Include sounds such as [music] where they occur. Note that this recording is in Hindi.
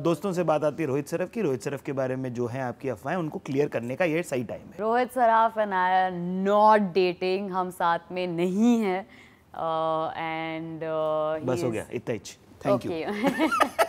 दोस्तों से बात आती है रोहित सरफ की। रोहित सरफ के बारे में जो है आपकी अफवाहें उनको क्लियर करने का ये सही टाइम है। Rohit Saraf and I are not dating हम साथ में नहीं हैं। uh, एंड uh, बस हो गया इतना थैंक यू [laughs]